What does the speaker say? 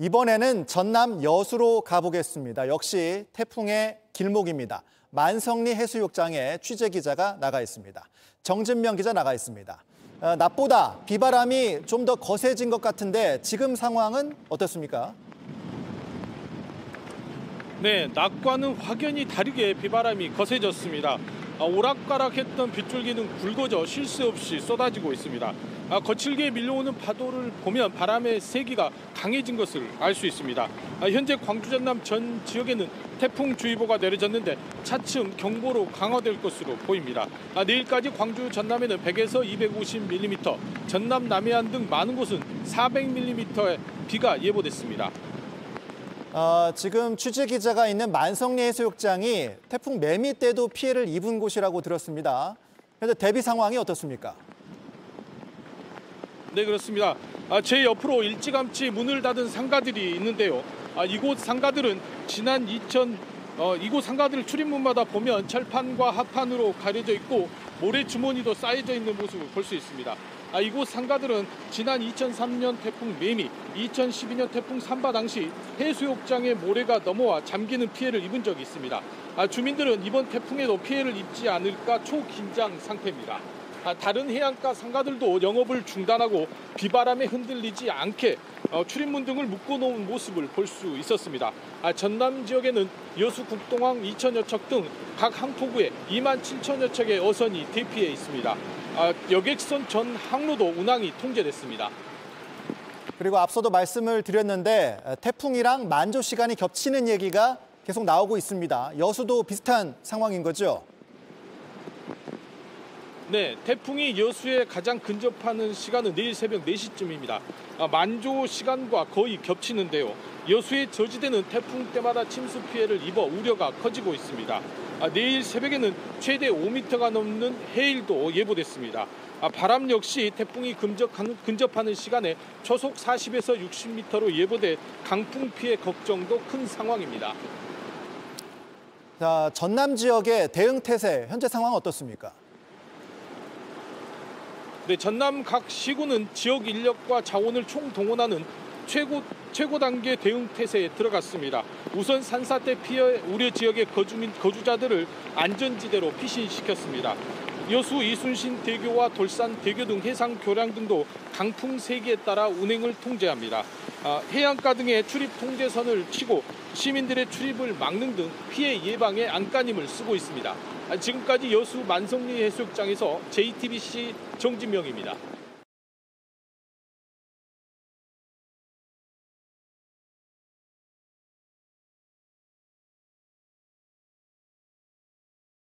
이번에는 전남 여수로 가보겠습니다. 역시 태풍의 길목입니다. 만성리 해수욕장에 취재 기자가 나가 있습니다. 정진명 기자 나가 있습니다. 어, 낮보다 비바람이 좀 더 거세진 것 같은데 지금 상황은 어떻습니까? 네, 낮과는 확연히 다르게 비바람이 거세졌습니다. 아, 오락가락했던 빗줄기는 굵어져 쉴 새 없이 쏟아지고 있습니다. 아, 거칠게 밀려오는 파도를 보면 바람의 세기가 강해진 것을 알 수 있습니다. 아, 현재 광주 전남 전 지역에는 태풍주의보가 내려졌는데 차츰 경보로 강화될 것으로 보입니다. 내일까지 광주 전남에는 100에서 250mm, 전남 남해안 등 많은 곳은 400mm의 비가 예보됐습니다. 어, 지금 취재 기자가 있는 만성리 해수욕장이 태풍 매미 때도 피해를 입은 곳이라고 들었습니다. 현재 대비 상황이 어떻습니까? 네 그렇습니다. 아, 제 옆으로 일찌감치 문을 닫은 상가들이 있는데요. 아, 이곳 상가들은 지난 2000 어, 이곳 상가들 출입문마다 보면 철판과 합판으로 가려져 있고 모래 주머니도 쌓여져 있는 모습을 볼 수 있습니다. 아, 이곳 상가들은 지난 2003년 태풍 매미, 2012년 태풍 삼바 당시 해수욕장에 모래가 넘어와 잠기는 피해를 입은 적이 있습니다. 아, 주민들은 이번 태풍에도 피해를 입지 않을까 초긴장 상태입니다. 아, 다른 해안가 상가들도 영업을 중단하고 비바람에 흔들리지 않게 어, 출입문 등을 묶어놓은 모습을 볼 수 있었습니다. 아, 전남 지역에는 여수 국동항 2천여 척 등 각 항토구에 2만 7천여 척의 어선이 대피해 있습니다. 아, 여객선 전 항로도 운항이 통제됐습니다. 그리고 앞서도 말씀을 드렸는데 태풍이랑 만조 시간이 겹치는 얘기가 계속 나오고 있습니다. 여수도 비슷한 상황인 거죠? 네, 태풍이 여수에 가장 근접하는 시간은 내일 새벽 4시쯤입니다. 아, 만조 시간과 거의 겹치는데요. 여수의 저지대는 태풍 때마다 침수 피해를 입어 우려가 커지고 있습니다. 아, 내일 새벽에는 최대 5m가 넘는 해일도 예보됐습니다. 아, 바람 역시 태풍이 근접하는 시간에 초속 40에서 60m로 예보돼 강풍 피해 걱정도 큰 상황입니다. 자, 전남 지역의 대응 태세 현재 상황 어떻습니까? 네, 전남 각 시군은 지역 인력과 자원을 총동원하는 최고 최고 단계 대응 태세에 들어갔습니다. 우선 산사태 피해 우려 지역의 거주민 거주자들을 안전지대로 피신시켰습니다. 여수 이순신 대교와 돌산 대교 등 해상 교량 등도 강풍 세기에 따라 운행을 통제합니다. 아, 해안가 등의 출입 통제선을 치고 시민들의 출입을 막는 등 피해 예방에 안간힘을 쓰고 있습니다. 아, 지금까지 여수 만성리 해수욕장에서 JTBC 정진명입니다.